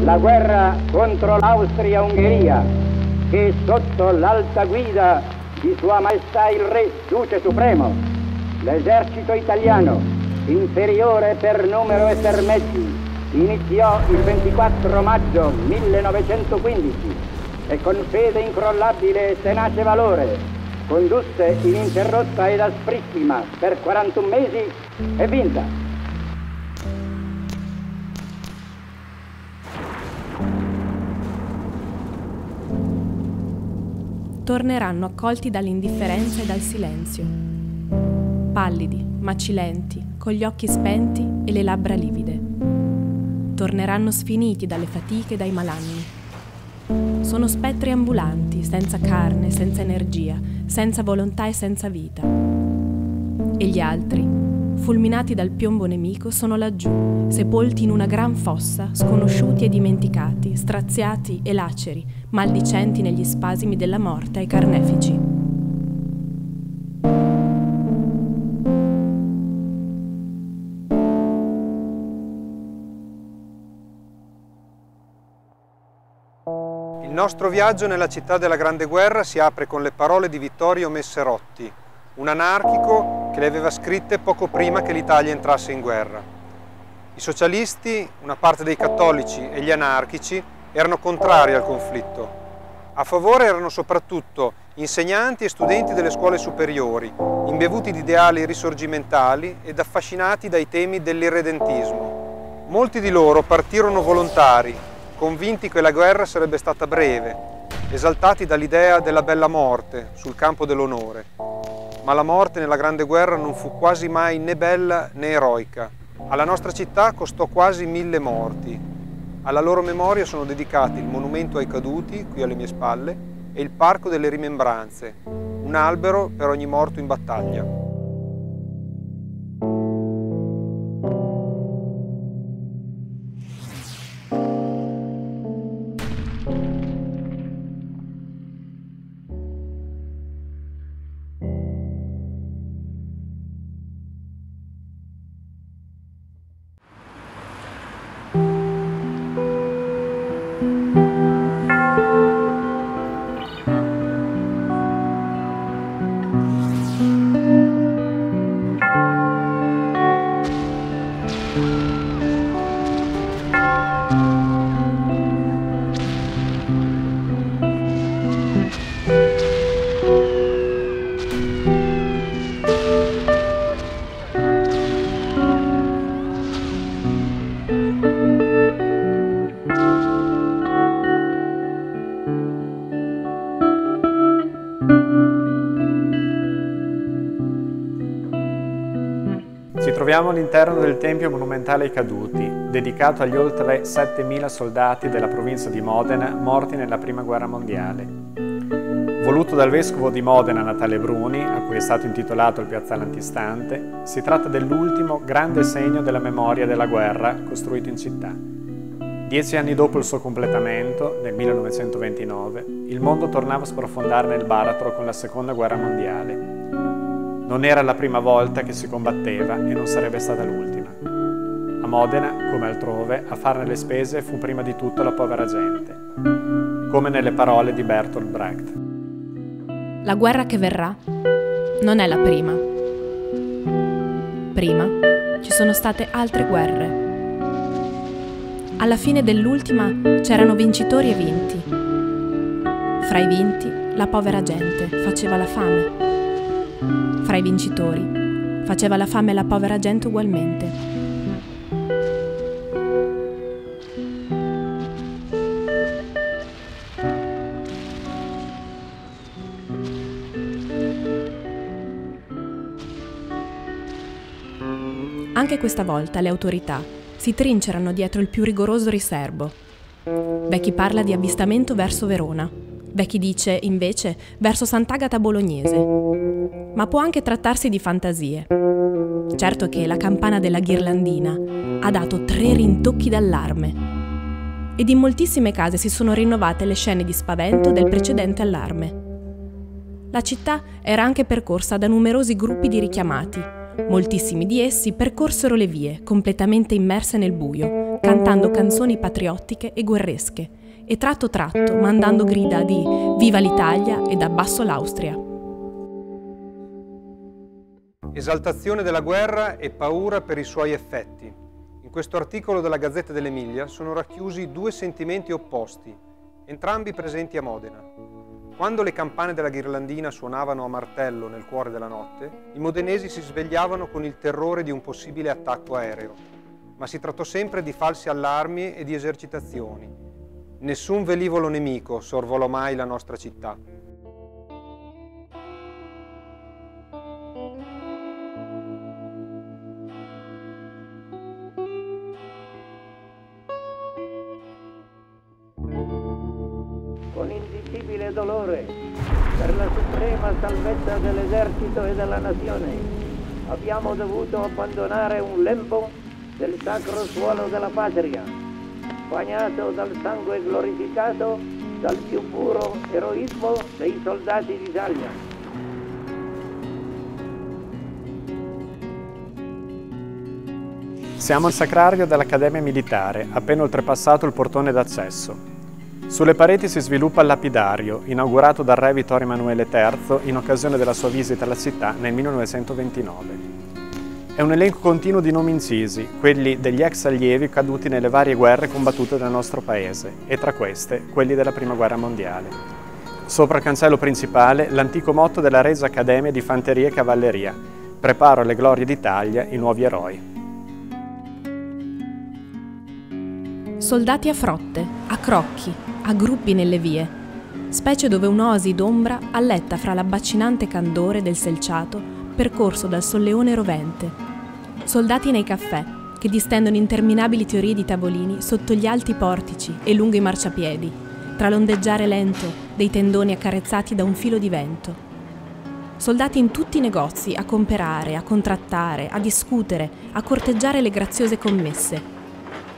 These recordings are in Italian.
La guerra contro l'Austria-Ungheria, che sotto l'alta guida di Sua Maestà il Re, Duce Supremo, l'esercito italiano, inferiore per numero e per mezzi, iniziò il 24 maggio 1915 e con fede incrollabile e tenace valore condusse ininterrotta ed asprissima per 41 mesi e vinta. Torneranno accolti dall'indifferenza e dal silenzio. Pallidi, macilenti, con gli occhi spenti e le labbra livide. Torneranno sfiniti dalle fatiche e dai malanni. Sono spettri ambulanti, senza carne, senza energia, senza volontà e senza vita. E gli altri, fulminati dal piombo nemico, sono laggiù, sepolti in una gran fossa, sconosciuti e dimenticati, straziati e laceri, maldicenti negli spasimi della morte ai carnefici. Il nostro viaggio nella città della Grande Guerra si apre con le parole di Vittorio Messerotti, un anarchico che le aveva scritte poco prima che l'Italia entrasse in guerra. I socialisti, una parte dei cattolici e gli anarchici erano contrari al conflitto. A favore erano soprattutto insegnanti e studenti delle scuole superiori, imbevuti di ideali risorgimentali ed affascinati dai temi dell'irredentismo. Molti di loro partirono volontari, convinti che la guerra sarebbe stata breve, esaltati dall'idea della bella morte sul campo dell'onore ma la morte nella Grande Guerra non fu quasi mai né bella né eroica. Alla nostra città costò quasi mille morti. Alla loro memoria sono dedicati il monumento ai caduti, qui alle mie spalle, e il Parco delle Rimembranze, un albero per ogni morto in battaglia. Troviamo all'interno del Tempio Monumentale ai Caduti, dedicato agli oltre 7.000 soldati della provincia di Modena morti nella Prima Guerra Mondiale. Voluto dal vescovo di Modena Natale Bruni, a cui è stato intitolato il piazzale antistante, si tratta dell'ultimo grande segno della memoria della guerra costruito in città. Dieci anni dopo il suo completamento, nel 1929, il mondo tornava a sprofondare nel baratro con la Seconda Guerra Mondiale non era la prima volta che si combatteva e non sarebbe stata l'ultima. A Modena, come altrove, a farne le spese fu prima di tutto la povera gente, come nelle parole di Bertolt Brecht. La guerra che verrà non è la prima. Prima ci sono state altre guerre. Alla fine dell'ultima c'erano vincitori e vinti. Fra i vinti la povera gente faceva la fame fra i vincitori. Faceva la fame la povera gente ugualmente. Anche questa volta le autorità si trincerano dietro il più rigoroso riservo. Vecchi parla di avvistamento verso Verona, Vecchi dice, invece, verso Sant'Agata bolognese. Ma può anche trattarsi di fantasie. Certo che la campana della ghirlandina ha dato tre rintocchi d'allarme. Ed in moltissime case si sono rinnovate le scene di spavento del precedente allarme. La città era anche percorsa da numerosi gruppi di richiamati. Moltissimi di essi percorsero le vie, completamente immerse nel buio, cantando canzoni patriottiche e guerresche e tratto tratto mandando grida di Viva l'Italia ed Abbasso l'Austria. Esaltazione della guerra e paura per i suoi effetti. In questo articolo della Gazzetta dell'Emilia sono racchiusi due sentimenti opposti, entrambi presenti a Modena. Quando le campane della ghirlandina suonavano a martello nel cuore della notte, i modenesi si svegliavano con il terrore di un possibile attacco aereo, ma si trattò sempre di falsi allarmi e di esercitazioni. Nessun velivolo nemico sorvolò mai la nostra città. con indicibile dolore per la suprema salvezza dell'esercito e della nazione. Abbiamo dovuto abbandonare un lembo del sacro suolo della patria, bagnato dal sangue glorificato dal più puro eroismo dei soldati d'Italia. Siamo al sacrario dell'Accademia Militare, appena oltrepassato il portone d'accesso. Sulle pareti si sviluppa il lapidario, inaugurato dal re Vittorio Emanuele III in occasione della sua visita alla città nel 1929. È un elenco continuo di nomi incisi, quelli degli ex allievi caduti nelle varie guerre combattute dal nostro paese, e tra queste quelli della Prima Guerra Mondiale. Sopra il cancello principale l'antico motto della Resa Accademia di Fanteria e Cavalleria, preparo alle glorie d'Italia i nuovi eroi. Soldati a frotte, a crocchi, a gruppi nelle vie, specie dove un'oasi d'ombra alletta fra l'abbacinante candore del selciato percorso dal solleone rovente. Soldati nei caffè, che distendono interminabili teorie di tavolini sotto gli alti portici e lungo i marciapiedi, tra l'ondeggiare lento dei tendoni accarezzati da un filo di vento. Soldati in tutti i negozi a comperare, a contrattare, a discutere, a corteggiare le graziose commesse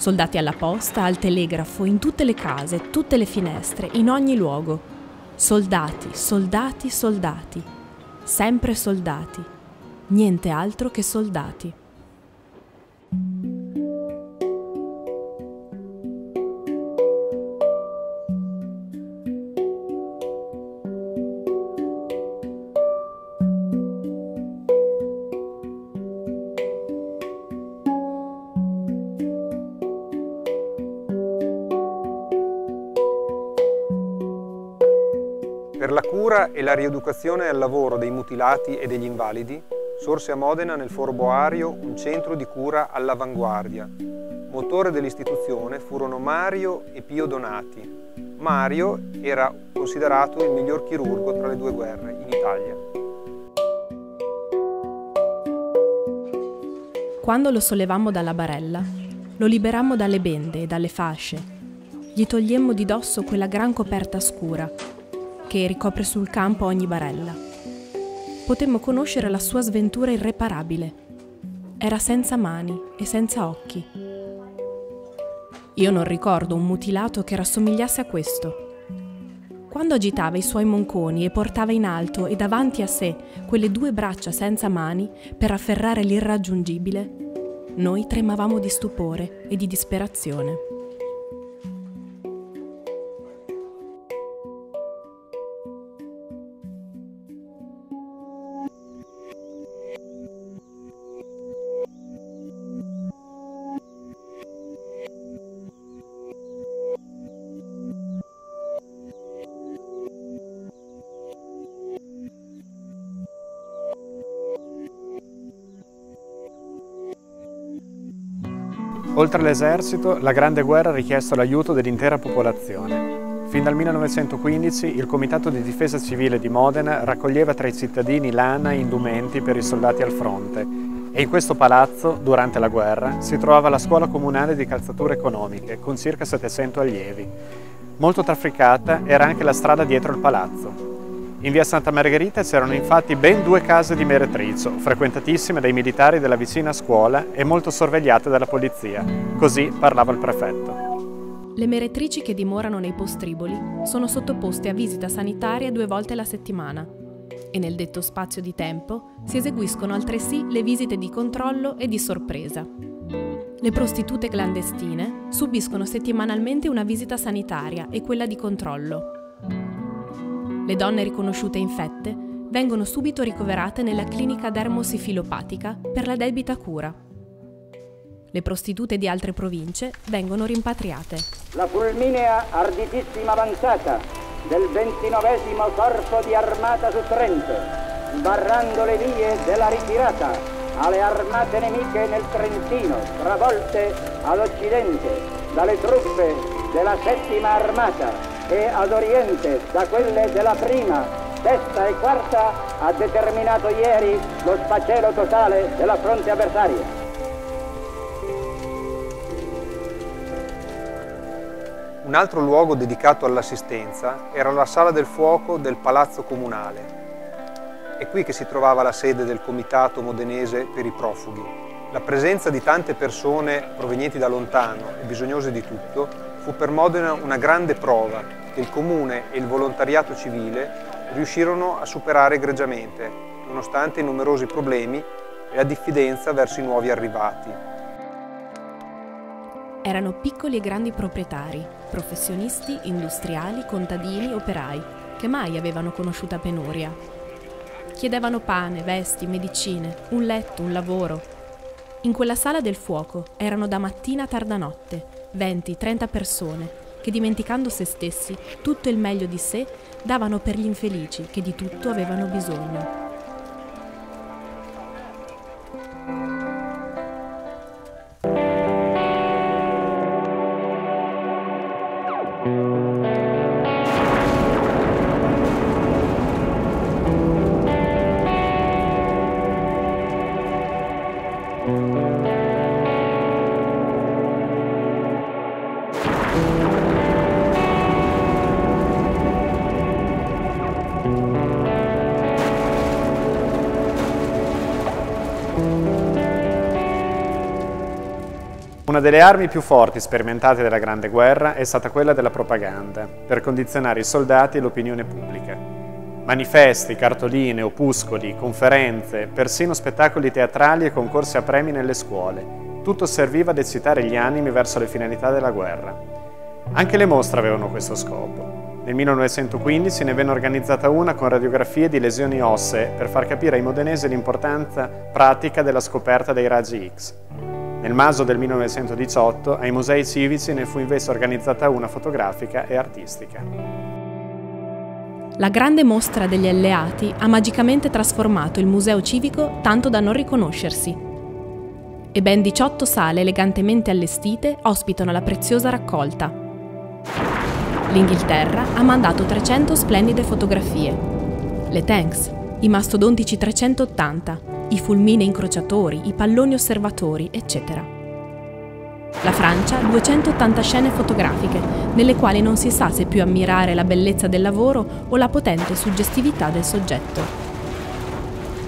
soldati alla posta, al telegrafo, in tutte le case, tutte le finestre, in ogni luogo. Soldati, soldati, soldati. Sempre soldati. Niente altro che soldati. Per la cura e la rieducazione al lavoro dei mutilati e degli invalidi, sorse a Modena nel Foro Boario un centro di cura all'avanguardia. Motore dell'istituzione furono Mario e Pio Donati. Mario era considerato il miglior chirurgo tra le due guerre in Italia. Quando lo sollevammo dalla barella, lo liberammo dalle bende e dalle fasce. Gli togliemmo di dosso quella gran coperta scura che ricopre sul campo ogni barella. Potemmo conoscere la sua sventura irreparabile. Era senza mani e senza occhi. Io non ricordo un mutilato che rassomigliasse a questo. Quando agitava i suoi monconi e portava in alto e davanti a sé quelle due braccia senza mani per afferrare l'irraggiungibile, noi tremavamo di stupore e di disperazione. Oltre all'esercito, la Grande Guerra ha richiesto l'aiuto dell'intera popolazione. Fin dal 1915 il Comitato di Difesa Civile di Modena raccoglieva tra i cittadini lana e indumenti per i soldati al fronte e in questo palazzo, durante la guerra, si trovava la scuola comunale di calzature economiche con circa 700 allievi. Molto trafficata era anche la strada dietro il palazzo. In via Santa Margherita c'erano infatti ben due case di meretricio, frequentatissime dai militari della vicina scuola e molto sorvegliate dalla polizia. Così parlava il prefetto. Le meretrici che dimorano nei postriboli sono sottoposte a visita sanitaria due volte alla settimana e nel detto spazio di tempo si eseguiscono altresì le visite di controllo e di sorpresa. Le prostitute clandestine subiscono settimanalmente una visita sanitaria e quella di controllo. Le donne riconosciute infette vengono subito ricoverate nella clinica dermosifilopatica per la debita cura. Le prostitute di altre province vengono rimpatriate. La fulminea arditissima avanzata del 29 Corpo di Armata su Trento, sbarrando le vie della ritirata alle armate nemiche nel Trentino, travolte all'Occidente dalle truppe della Settima Armata e ad Oriente da quelle della Prima, Sesta e Quarta, ha determinato ieri lo sfacelo totale della fronte avversaria. Un altro luogo dedicato all'assistenza era la sala del fuoco del Palazzo Comunale. È qui che si trovava la sede del Comitato Modenese per i profughi. La presenza di tante persone provenienti da lontano e bisognose di tutto fu per Modena una grande prova che il Comune e il volontariato civile riuscirono a superare egregiamente, nonostante i numerosi problemi e la diffidenza verso i nuovi arrivati. Erano piccoli e grandi proprietari, professionisti, industriali, contadini, operai, che mai avevano conosciuta penuria. Chiedevano pane, vesti, medicine, un letto, un lavoro. In quella sala del fuoco erano da mattina a tarda notte 20-30 persone che dimenticando se stessi, tutto il meglio di sé, davano per gli infelici che di tutto avevano bisogno. Una delle armi più forti sperimentate dalla Grande Guerra è stata quella della propaganda, per condizionare i soldati e l'opinione pubblica. Manifesti, cartoline, opuscoli, conferenze, persino spettacoli teatrali e concorsi a premi nelle scuole. Tutto serviva ad eccitare gli animi verso le finalità della guerra. Anche le mostre avevano questo scopo. Nel 1915 ne venne organizzata una con radiografie di lesioni ossee per far capire ai modenesi l'importanza pratica della scoperta dei raggi X. Nel maggio del 1918 ai musei civici ne fu invece organizzata una fotografica e artistica. La grande mostra degli alleati ha magicamente trasformato il museo civico tanto da non riconoscersi. E ben 18 sale elegantemente allestite ospitano la preziosa raccolta. L'Inghilterra ha mandato 300 splendide fotografie. Le tanks, i mastodontici 380, i fulmine incrociatori, i palloni osservatori, eccetera. La Francia ha 280 scene fotografiche, nelle quali non si sa se più ammirare la bellezza del lavoro o la potente suggestività del soggetto.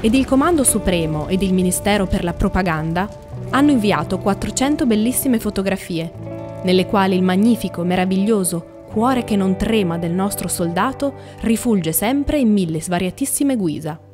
Ed il Comando Supremo ed il Ministero per la Propaganda hanno inviato 400 bellissime fotografie, nelle quali il magnifico, meraviglioso cuore che non trema del nostro soldato rifulge sempre in mille svariatissime guisa.